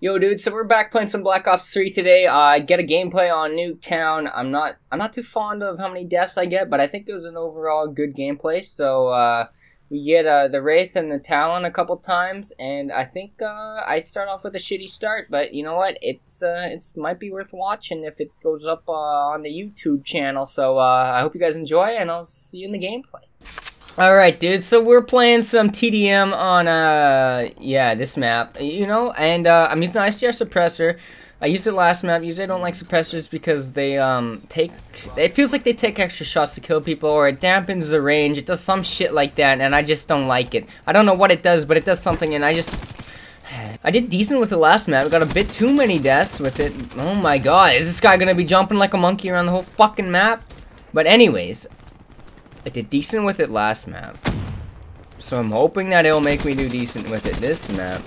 Yo, dude. So we're back playing some Black Ops 3 today. Uh, I get a gameplay on Nuketown. I'm not, I'm not too fond of how many deaths I get, but I think it was an overall good gameplay. So uh, we get uh, the Wraith and the Talon a couple times, and I think uh, I start off with a shitty start. But you know what? It's uh, it's might be worth watching if it goes up uh, on the YouTube channel. So uh, I hope you guys enjoy, and I'll see you in the gameplay. Alright, dude, so we're playing some TDM on, uh, yeah, this map, you know, and, uh, I'm using ICR Suppressor. I used it last map. Usually I don't like suppressors because they, um, take, it feels like they take extra shots to kill people, or it dampens the range, it does some shit like that, and I just don't like it. I don't know what it does, but it does something, and I just, I did decent with the last map. Got a bit too many deaths with it. Oh my god, is this guy gonna be jumping like a monkey around the whole fucking map? But anyways, I did decent with it last map. So I'm hoping that it'll make me do decent with it this map.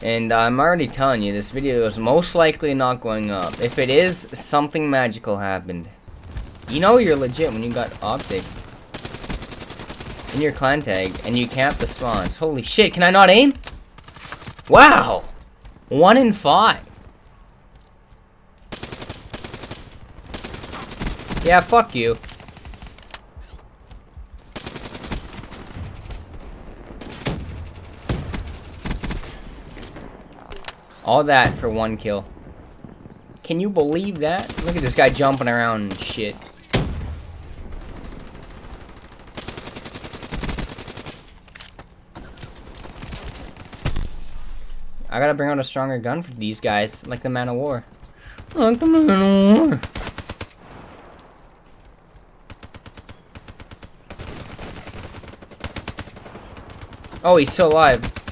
And I'm already telling you, this video is most likely not going up. If it is, something magical happened. You know you're legit when you got Optic in your clan tag and you camp the spawns. Holy shit, can I not aim? Wow! One in five. Yeah, fuck you. All that for one kill. Can you believe that? Look at this guy jumping around and shit. I gotta bring out a stronger gun for these guys, like the Man-O-War. Like the Man-O-War. Oh, he's still alive.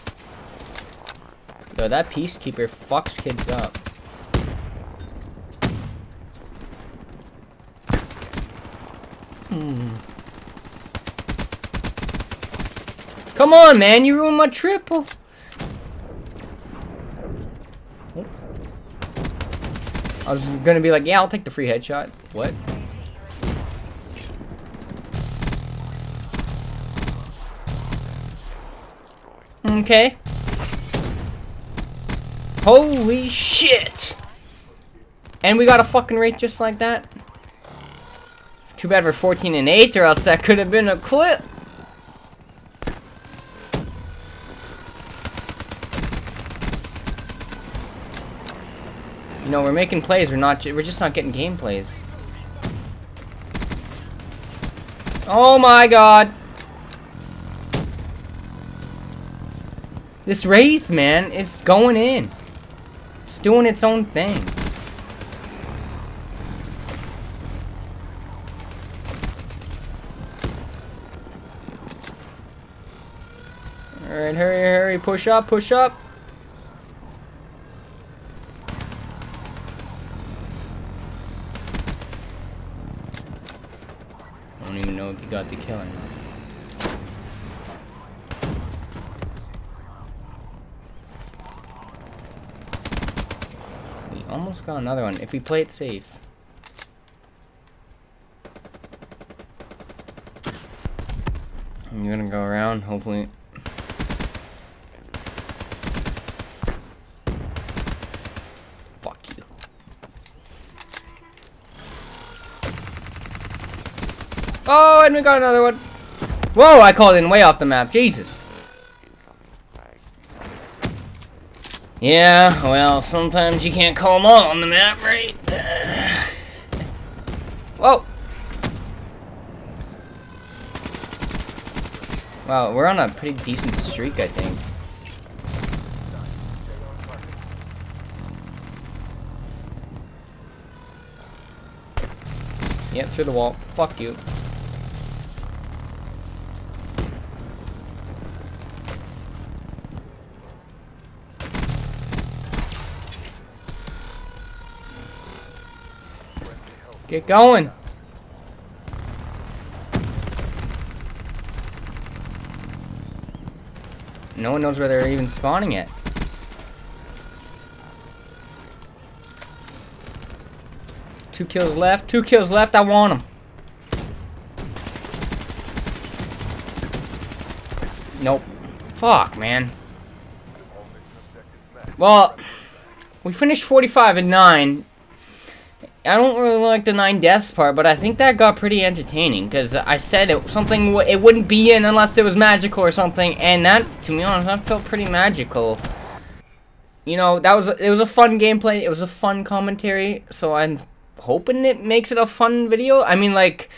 Yo, that Peacekeeper fucks kids up. Hmm. Come on, man, you ruined my triple. I was gonna be like, yeah, I'll take the free headshot. What? Okay. Holy shit! And we got a fucking Wraith just like that. Too bad we're 14 and 8, or else that could have been a clip. You know, we're making plays, we're not, we're just not getting game plays. Oh my god! This Wraith, man, it's going in. It's doing its own thing. Alright, hurry, hurry, push up, push up. I don't even know if you got the kill or not. Almost got another one. If we play it safe. I'm gonna go around, hopefully. Fuck you. Oh, and we got another one. Whoa, I called in way off the map. Jesus. Yeah, well, sometimes you can't call them all on the map, right? Whoa! Wow, we're on a pretty decent streak, I think. Yep, through the wall. Fuck you. Get going. No one knows where they're even spawning at. Two kills left. Two kills left. I want them. Nope. Fuck, man. Well, we finished 45 and 9. I don't really like the 9 deaths part, but I think that got pretty entertaining, because I said it something it wouldn't be in unless it was magical or something, and that, to be honest, that felt pretty magical. You know, that was, it was a fun gameplay, it was a fun commentary, so I'm hoping it makes it a fun video. I mean, like,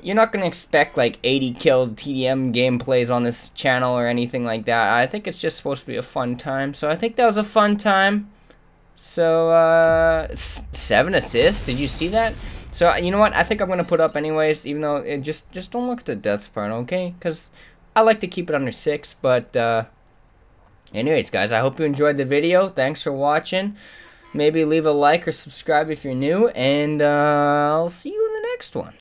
you're not gonna expect like 80 killed TDM gameplays on this channel or anything like that. I think it's just supposed to be a fun time. So I think that was a fun time. So uh, seven assists. Did you see that? So you know what? I think I'm gonna put up anyways. Even though it just just don't look at the deaths part, okay? Because I like to keep it under six. But uh, anyways, guys, I hope you enjoyed the video. Thanks for watching. Maybe leave a like or subscribe if you're new, and uh, I'll see you in the next one.